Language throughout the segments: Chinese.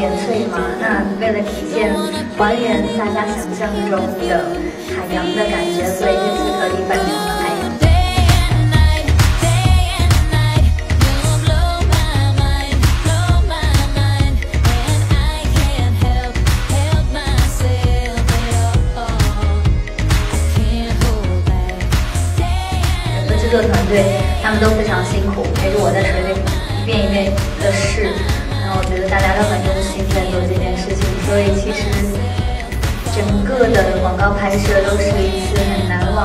原萃嘛，那为了体现还原大家想象中的海洋的感觉，所以这次特地扮成了海洋。整个制作团队他们都非常辛苦，陪着我在水里其实整个的广告拍摄都是一次很难忘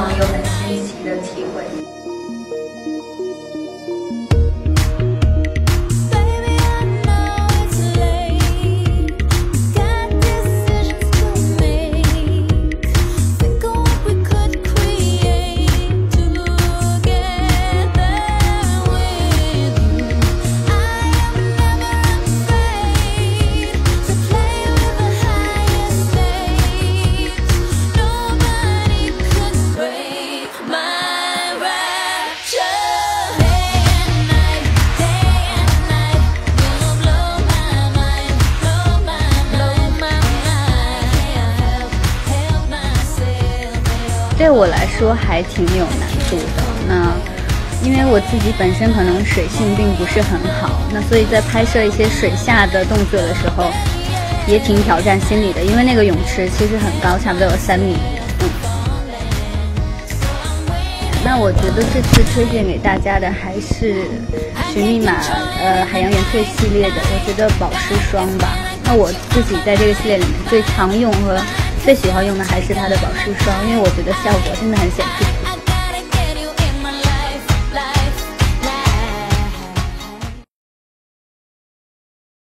对我来说还挺有难度的。那因为我自己本身可能水性并不是很好，那所以在拍摄一些水下的动作的时候，也挺挑战心理的。因为那个泳池其实很高，差不多有三米。那我觉得这次推荐给大家的还是寻密码呃海洋原萃系列的，我觉得保湿霜吧。那我自己在这个系列里面最常用和最喜欢用的还是它的保湿霜，因为我觉得效果真的很显著。